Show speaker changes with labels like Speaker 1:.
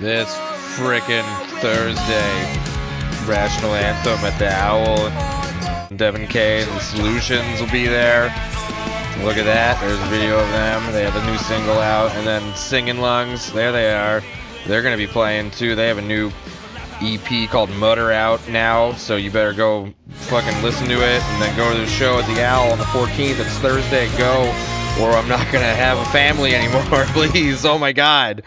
Speaker 1: this frickin' Thursday. Rational Anthem at the Owl. Devon Kay and Solutions will be there. Look at that. There's a video of them. They have a new single out. And then Singing Lungs. There they are. They're going to be playing too. They have a new EP called Mutter out now. So you better go fucking listen to it and then go to the show at the Owl on the 14th. It's Thursday. Go. Or I'm not going to have a family anymore, please. Oh my God.